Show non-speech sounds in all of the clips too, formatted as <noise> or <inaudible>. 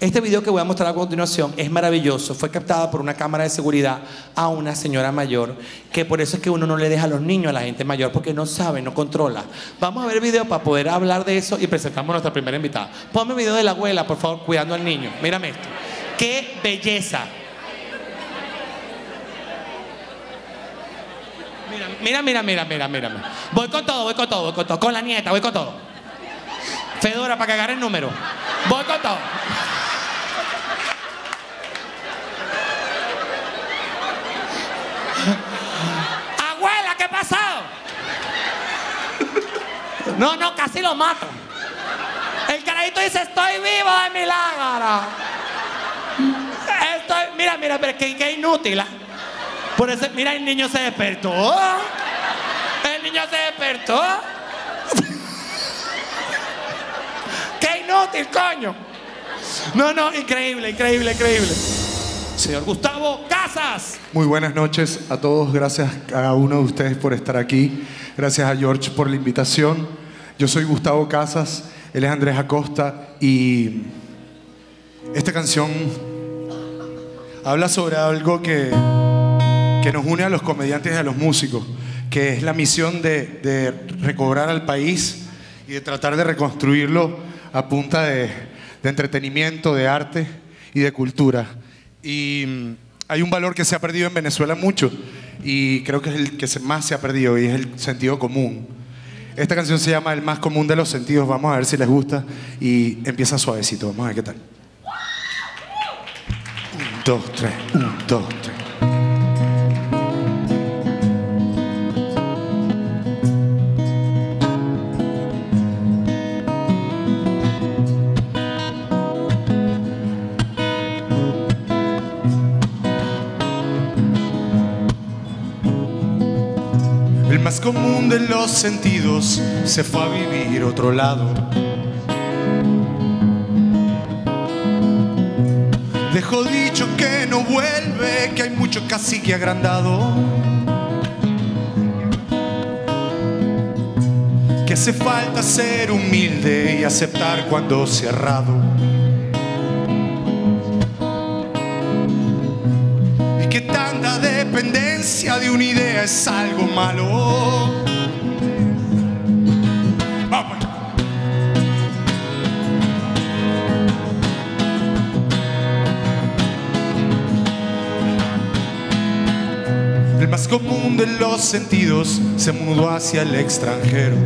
Este video que voy a mostrar a continuación es maravilloso. Fue captada por una cámara de seguridad a una señora mayor, que por eso es que uno no le deja a los niños a la gente mayor, porque no sabe, no controla. Vamos a ver el video para poder hablar de eso y presentamos a nuestra primera invitada. Ponme el video de la abuela, por favor, cuidando al niño. Mírame esto. ¡Qué belleza! Mira, mira, mira, mira, mira, mira. Voy con todo, voy con todo, voy con todo. Con la nieta, voy con todo. Fedora, para agarre el número. Voy con todo. Abuela, ¿qué pasó? No, no, casi lo mato. El carajito dice, estoy vivo de milagro. Estoy, mira, mira, pero qué, qué inútil. ¿ah? Por eso, mira, el niño se despertó. El niño se despertó. ¡Qué inútil, coño! No, no, increíble, increíble, increíble. Señor Gustavo Casas. Muy buenas noches a todos. Gracias a cada uno de ustedes por estar aquí. Gracias a George por la invitación. Yo soy Gustavo Casas, él es Andrés Acosta y esta canción habla sobre algo que, que nos une a los comediantes y a los músicos, que es la misión de, de recobrar al país y de tratar de reconstruirlo a punta de, de entretenimiento, de arte y de cultura. Y hay un valor que se ha perdido en Venezuela mucho y creo que es el que más se ha perdido y es el sentido común. Esta canción se llama El más común de los sentidos. Vamos a ver si les gusta y empieza suavecito. Vamos a ver qué tal. Un, dos, tres. Un, dos, tres. Común de los sentidos se fue a vivir otro lado. Dejó dicho que no vuelve, que hay mucho cacique agrandado. Que hace falta ser humilde y aceptar cuando se dependencia de una idea es algo malo. Vamos. El más común de los sentidos se mudó hacia el extranjero.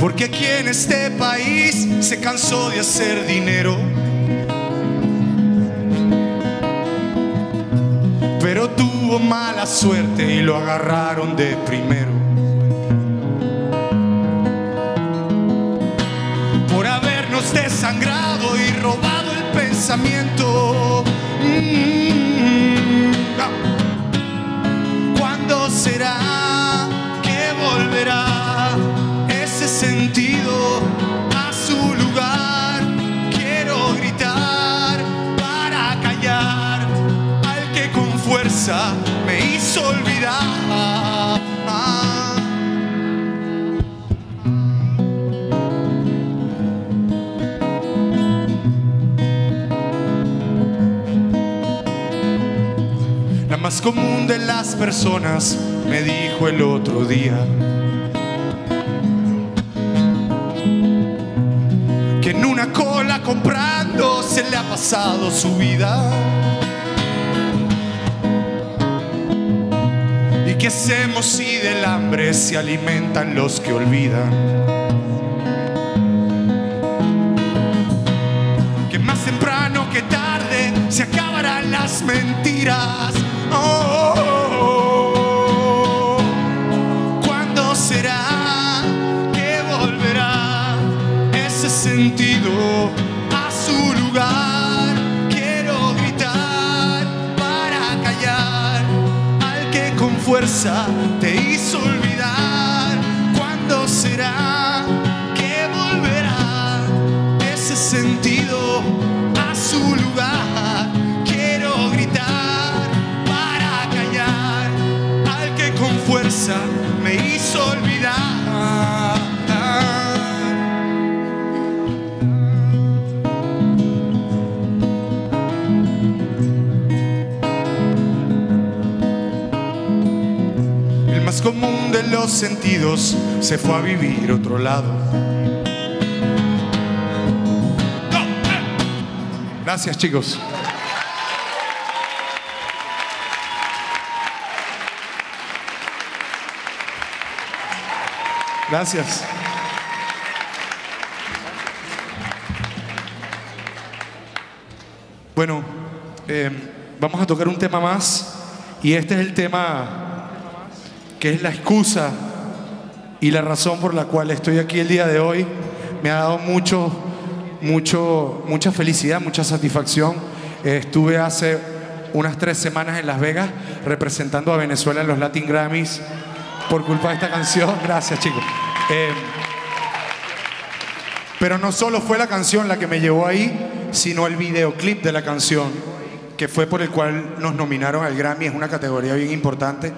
Porque aquí en este país se cansó de hacer dinero. Mala suerte y lo agarraron de primero. Por habernos desangrado y robado el pensamiento. Mm, no. ¿Cuándo será que volverá ese sentido a su lugar? Quiero gritar para callar al que con fuerza olvidar. La más común de las personas me dijo el otro día que en una cola comprando se le ha pasado su vida. ¿Y hacemos si del hambre se alimentan los que olvidan? Que más temprano que tarde se acabarán las mentiras. Oh, oh, oh. Te hizo olvidar. ¿Cuándo será que volverá ese sentido a su lugar? Común de los sentidos, se fue a vivir otro lado. Gracias chicos. Gracias. Bueno, eh, vamos a tocar un tema más y este es el tema que es la excusa y la razón por la cual estoy aquí el día de hoy. Me ha dado mucho, mucho, mucha felicidad, mucha satisfacción. Eh, estuve hace unas tres semanas en Las Vegas representando a Venezuela en los Latin Grammys por culpa de esta canción. <laughs> Gracias, chicos. Eh, pero no solo fue la canción la que me llevó ahí, sino el videoclip de la canción, que fue por el cual nos nominaron al Grammy. Es una categoría bien importante.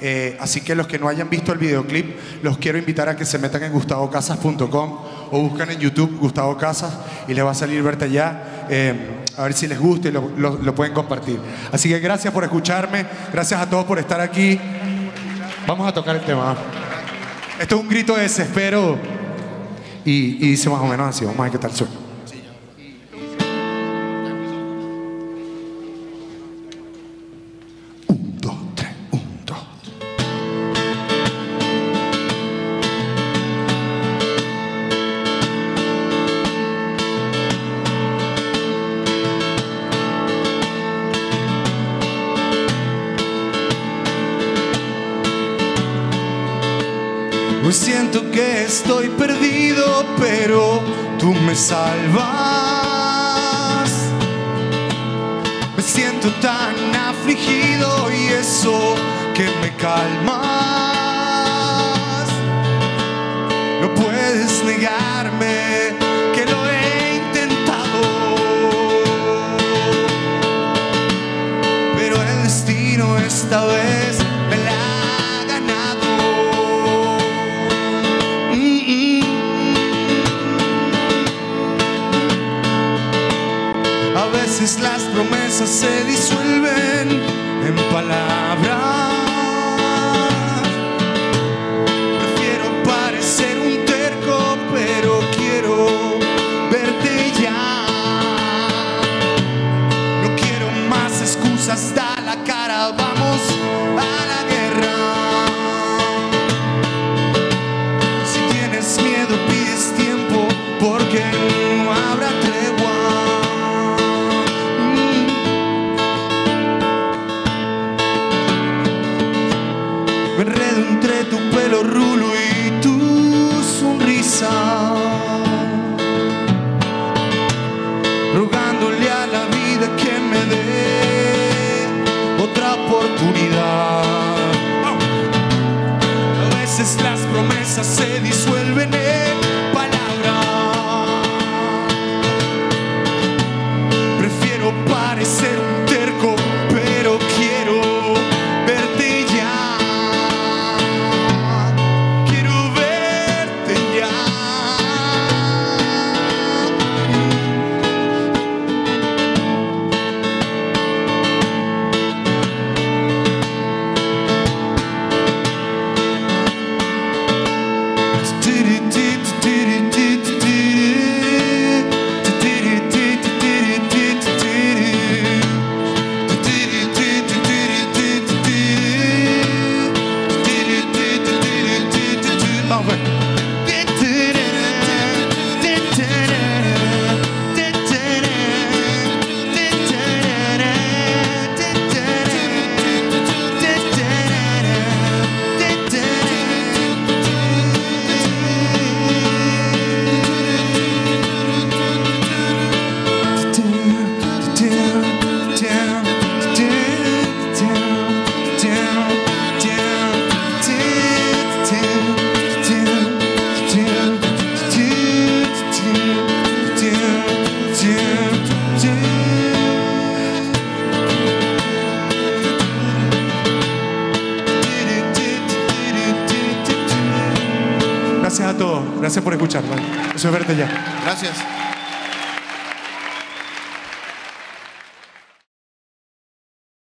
Eh, así que los que no hayan visto el videoclip, los quiero invitar a que se metan en gustavocasas.com o buscan en YouTube Gustavo Casas y les va a salir verte allá. Eh, a ver si les gusta y lo, pueden compartir. Así que gracias por escucharme, gracias a todos por estar aquí. Vamos a tocar el tema. Esto es un grito de desespero y, dice más o menos así. Vamos a ver qué tal. Siento que estoy perdido, pero tú me salvas. Me siento tan afligido y eso que me calmas. No puedes negarme A veces las promesas se disuelven Gracias por escuchar. ¿vale? Eso es verte ya. Gracias.